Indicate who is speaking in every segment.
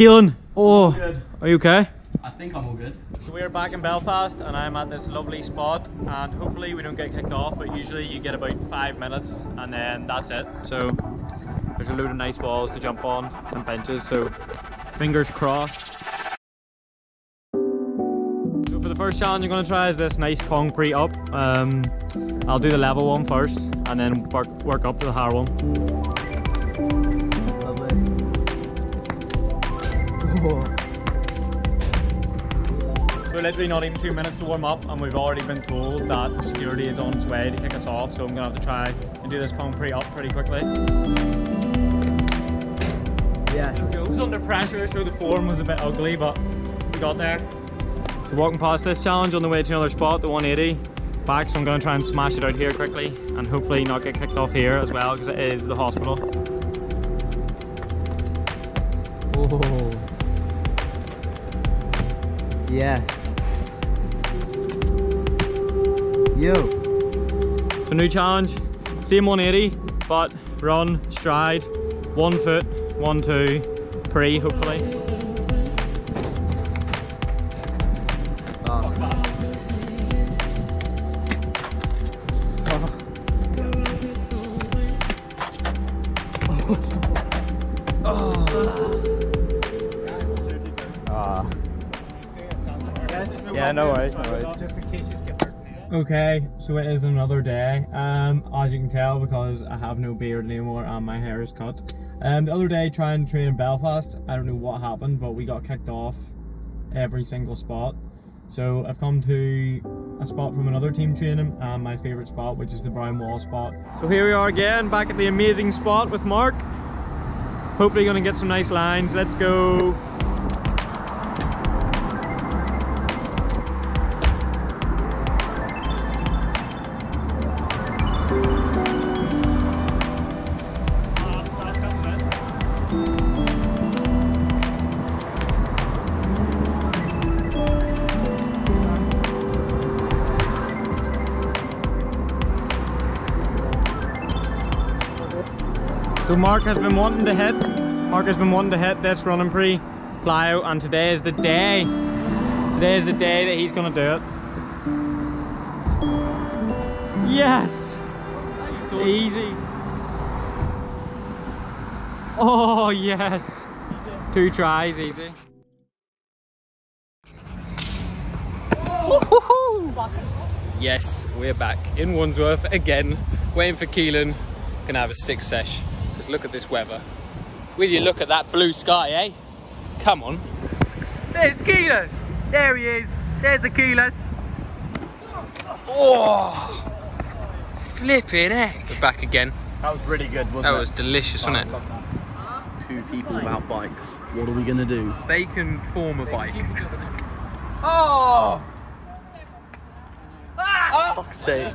Speaker 1: Kelan, oh, are you okay?
Speaker 2: I think I'm all good.
Speaker 1: So we're back in Belfast and I'm at this lovely spot and hopefully we don't get kicked off but usually you get about five minutes and then that's it. So there's a load of nice walls to jump on and benches so fingers crossed. So for the first challenge I'm going to try is this nice concrete up. Um, I'll do the level one first and then work, work up to the higher one. So literally not even two minutes to warm up and we've already been told that security is on its way to kick us off so I'm gonna have to try and do this concrete up pretty quickly.
Speaker 3: Yes.
Speaker 1: It was under pressure so the form was a bit ugly but we got there. So walking past this challenge on the way to another spot, the 180 back so I'm gonna try and smash it out here quickly and hopefully not get kicked off here as well because it is the hospital.
Speaker 3: Oh. Yes. Yo.
Speaker 1: It's a new challenge, same 180 but run, stride, one foot, one, two, pre hopefully.
Speaker 3: Ah. Yeah, no worries, no worries.
Speaker 1: Okay, so it is another day, um, as you can tell because I have no beard anymore and my hair is cut. Um, the other day trying to train in Belfast, I don't know what happened, but we got kicked off every single spot. So I've come to a spot from another team training and my favourite spot, which is the brown wall spot. So here we are again, back at the amazing spot with Mark. Hopefully gonna get some nice lines, let's go. So Mark has been wanting to hit, Mark has been wanting to hit this running pre plyo and today is the day, today is the day that he's gonna do it. Yes! Easy. Oh yes! Two tries, easy. Yes, we're back in Wandsworth again, waiting for Kelan. Gonna have a six sesh. Just look at this weather. Will you look at that blue sky, eh? Come on. There's Keelas. There he is. There's the Keelas. Oh, flipping heck. We're back again.
Speaker 2: That was really good, wasn't
Speaker 1: That
Speaker 2: it?
Speaker 1: That was delicious, wasn't it?
Speaker 2: Two people without bikes. What are we gonna do?
Speaker 1: They can form a bike.
Speaker 2: Oh! Fuck's sake.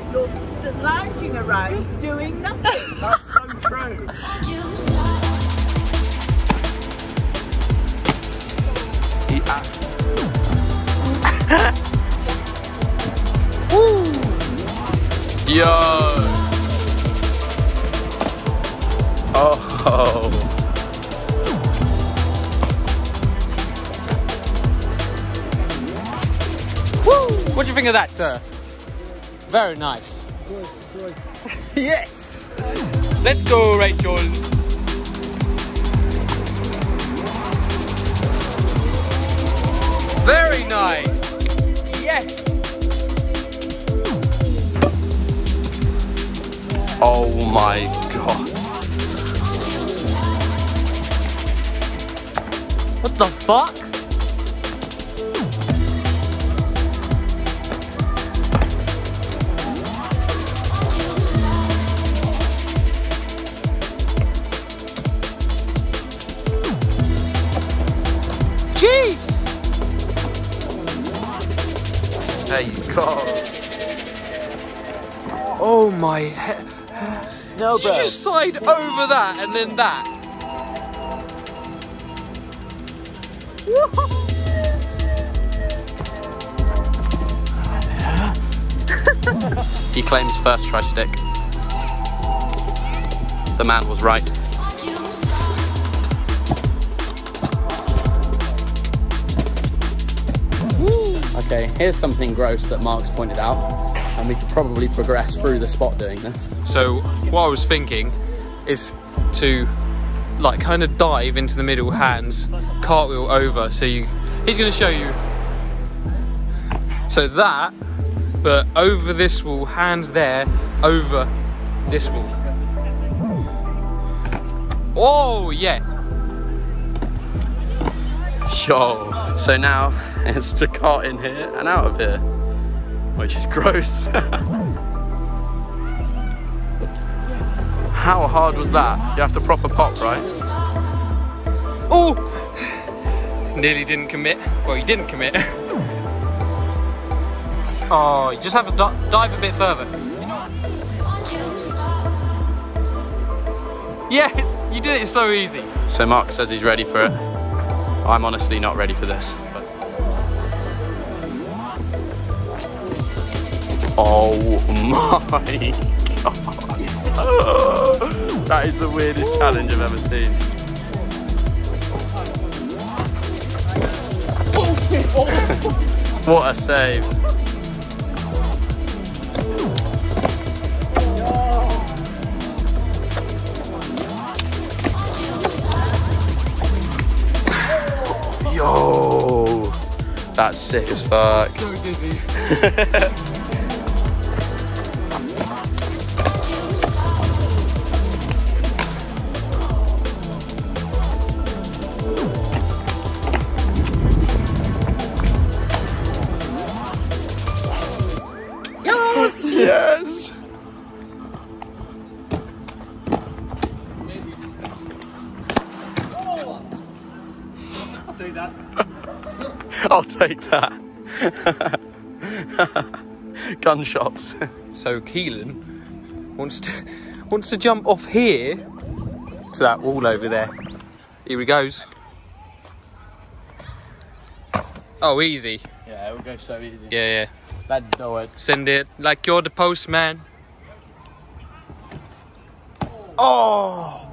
Speaker 4: that you're lounging around doing nothing.
Speaker 2: That's so true.
Speaker 1: Yo.
Speaker 2: Oh. Woo.
Speaker 1: What do you think of that, sir? Very nice. yes. Let's go, Rachel. Very nice. Yes.
Speaker 2: Oh my god.
Speaker 1: What the fuck?
Speaker 5: There you go. Oh my he-
Speaker 3: No,
Speaker 5: Did you just slide over that and then that? he claims first try stick. The man was right. Okay, here's something gross that Mark's pointed out, and we could probably progress through the spot doing this. So, what I was thinking is to like kind of dive into the middle hands, cartwheel over. So you, he's going to show you. So that, but over this wall, hands there, over this wall. Oh yeah. Yo. So now it's to cart in here and out of here, which is gross. How hard was that? You have to proper pop, right? Oh! Nearly didn't commit. Well, you didn't commit. oh, you just have to dive a bit further. Yes, you did it so easy. So Mark says he's ready for it. I'm honestly not ready for this. Oh my god. that is the weirdest challenge I've ever seen. what a save. Yo, that's sick as fuck. So dizzy. yes. I'll take that. Gunshots. So Kelan wants to wants to jump off here to that wall over there. Here he goes. Oh, easy.
Speaker 3: Yeah, it will go so easy.
Speaker 5: Yeah, yeah.
Speaker 3: Let's do it.
Speaker 5: Send it like you're the postman. Oh!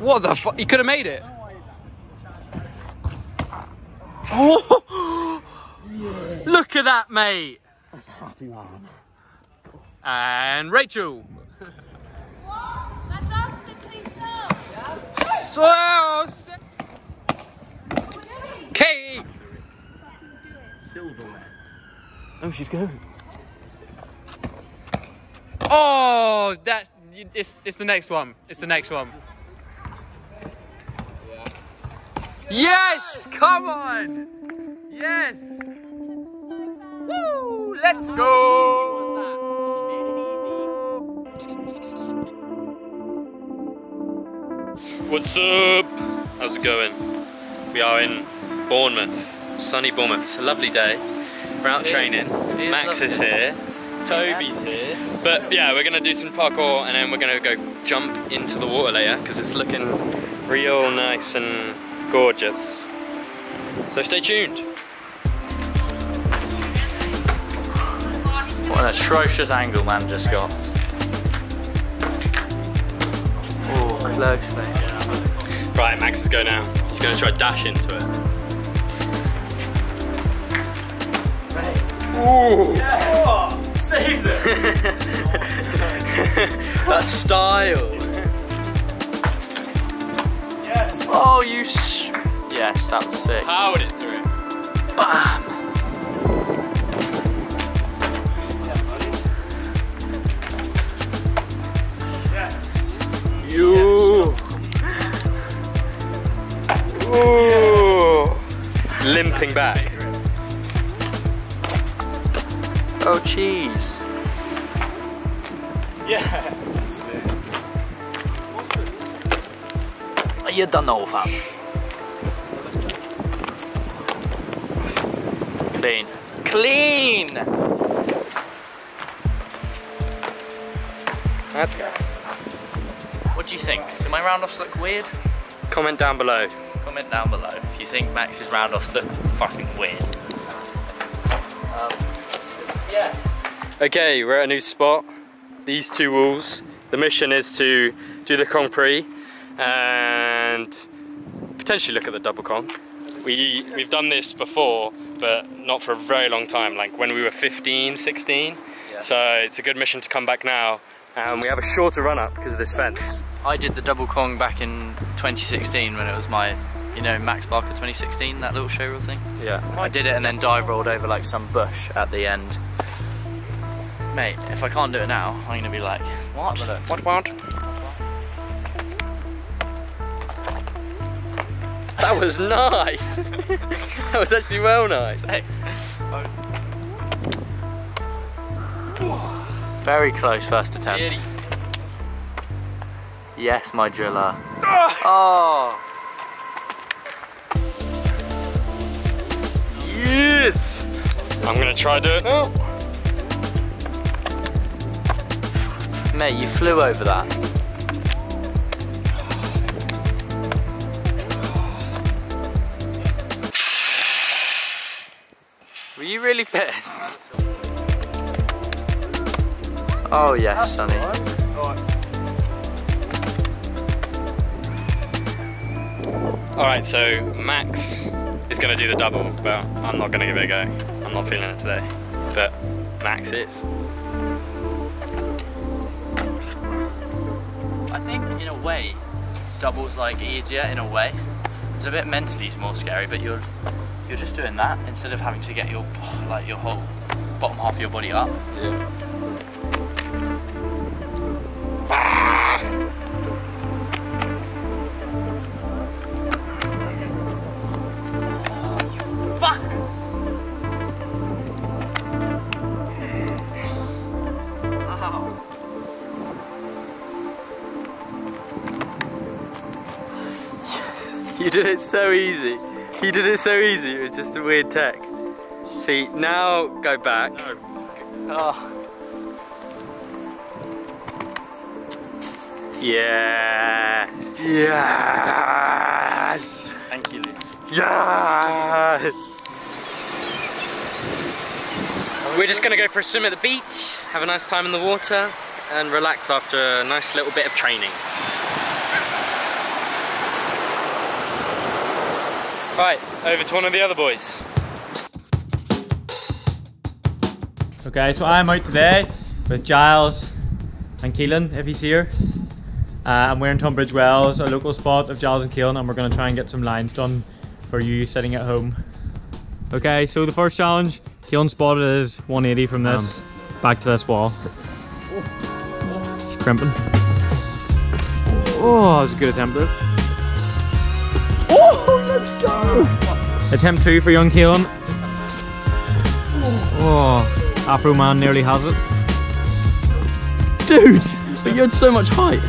Speaker 5: What the fuck? You could have made it. Oh! Look at that, mate.
Speaker 3: That's a happy man.
Speaker 5: And Rachel. So Kate.
Speaker 3: Silverware.
Speaker 5: Oh, she's going. Oh, that it's it's the next one. It's the next one. Yes, come on. Yes. Woo, let's go. What's up? How's it going? We are in Bournemouth, sunny Bournemouth. It's a lovely day. We're out training. Max is here. Toby's here. But yeah, we're gonna do some parkour and then we're gonna go jump into the water layer because it's looking real nice and gorgeous. So stay tuned.
Speaker 6: What an atrocious angle man just got. Oh, close, mate.
Speaker 5: Right, Max is going now. He's gonna try dash into it.
Speaker 6: Saved it!
Speaker 5: That style.
Speaker 6: Yes! Oh, you sh- Yes, that was sick.
Speaker 5: Powered it through.
Speaker 6: Bam! Yes.
Speaker 5: You. Ooh. Limping back.
Speaker 6: Oh, cheese. Yeah. You done all, fam. Clean. Clean!
Speaker 5: Let's go.
Speaker 6: What do you think? Do my round-offs look weird?
Speaker 5: Comment down below.
Speaker 6: Comment down below if you think Max's round-offs look fucking weird.
Speaker 5: Okay, we're at a new spot. These two walls. The mission is to do the Grand Prix and potentially look at the double Kong. We, we've done this before, but not for a very long time, like when we were 15, 16. So it's a good mission to come back now. And we have a shorter run up because of this fence.
Speaker 6: I did the double Kong back in 2016 when it was my, you know, Max Barker 2016, that little showreel thing.
Speaker 5: Yeah.
Speaker 6: I did it and then dive rolled over like some bush at the end. Mate, if I can't do it now, I'm gonna be like, what?
Speaker 5: What, what? That was nice. that was actually well nice.
Speaker 6: Very close first attempt. Yes, my driller. Ah! Oh!
Speaker 5: Yes! I'm gonna try do it now.
Speaker 6: Mate, you flew over that. Were you really pissed? Oh yes, Sonny.
Speaker 5: Alright, so Max is gonna do the double, but I'm not gonna give it a go. I'm not feeling it today. But Max is.
Speaker 6: Way, double's like easier in a way. It's a bit mentally more scary, but you're you're just doing that instead of having to get your like your whole bottom half of your body up. Fuck!
Speaker 5: You did it so easy. You did it so easy. It was just a weird tech. See, now go back.
Speaker 6: Oh. Ah.
Speaker 5: Yeah. Yes.
Speaker 6: Thank you, Luke.
Speaker 5: Yes. We're just gonna go for a swim at the beach, have a nice time in the water, and relax after a nice little bit of training. Right, over to one of the other boys.
Speaker 1: Okay, so I'm out today with Giles and Kelan, if he's here. Uh, I'm wearing Tunbridge Wells, a local spot of Giles and Kelan, and we're going to try and get some lines done for you sitting at home. Okay, so the first challenge, Kelan spotted is 180 from this back to this wall. She's crimping. Oh, that was a good attempt though. Oh, let's go! Attempt two for young Kelan. Oh, Afro Man nearly has it.
Speaker 2: Dude, but you had so much height.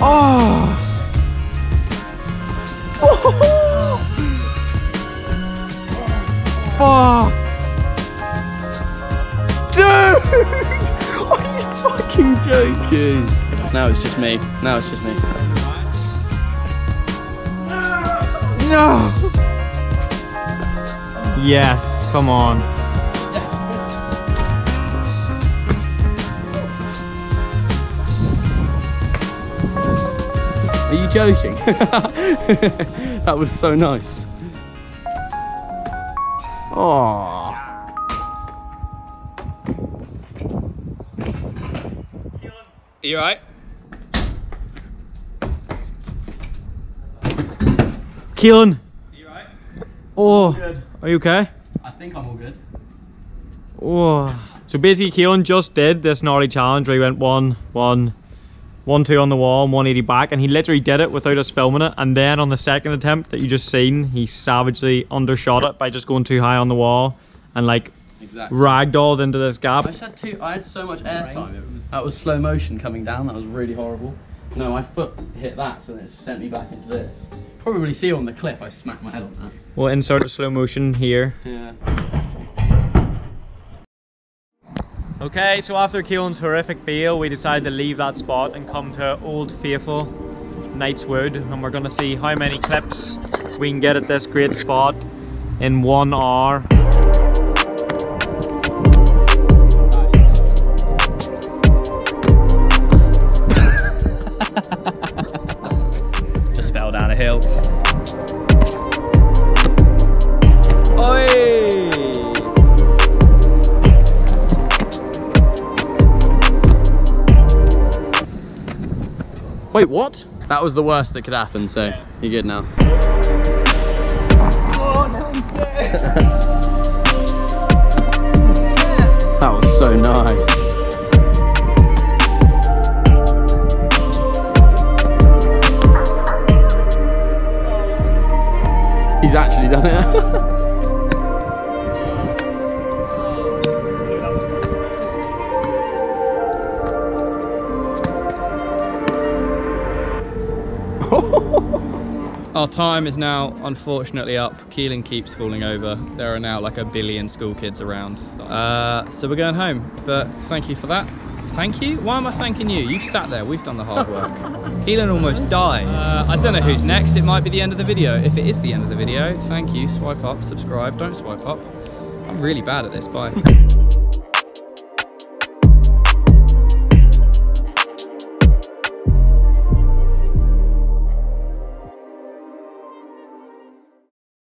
Speaker 1: Oh! Fuck! Dude! Are you fucking joking?
Speaker 2: Now it's just me. Now it's just me.
Speaker 1: No! Yes, come on.
Speaker 2: Are you joking? that was so nice. Oh.
Speaker 5: Are you right?
Speaker 1: Kelan!
Speaker 2: Are you right?
Speaker 1: Oh,
Speaker 2: Good.
Speaker 1: are you okay?
Speaker 2: I think I'm all good.
Speaker 1: Oh. So basically Kelan just did this gnarly challenge where he went one, one, one, two on the wall and 180 back and he literally did it without us filming it and then on the second attempt that you just seen he savagely undershot it by just going too high on the wall and like
Speaker 2: Exactly.
Speaker 1: ragdolled into this
Speaker 2: I
Speaker 1: gap.
Speaker 2: just had too. I had so much airtime. It was that was slow motion coming down. That was really horrible. No, my foot hit that, so it sent me back into this. Probably see on the clip, I smacked my head on that.
Speaker 1: We'll insert a slow motion here.
Speaker 2: Yeah.
Speaker 1: Okay, so after Kelan's horrific bail, we decided to leave that spot and come to Old Faithful, Knight's Wood, and we're gonna see how many clips we can get at this great spot in one hour.
Speaker 7: Just fell down a hill. Oi!
Speaker 2: Wait, what? That was the worst that could happen, so you're good now. Oh, that He's actually done it.
Speaker 7: Our time is now unfortunately up. Kelan keeps falling over. There are now like a billion school kids around. Uh, so we're going home. But thank you for that. Thank you? Why am I thanking you? You've sat there. We've done the hard work. Kelan almost died. Uh, I don't know who's next. It might be the end of the video. If it is the end of the video, thank you. Swipe up, subscribe. Don't swipe up. I'm really bad at this. Bye.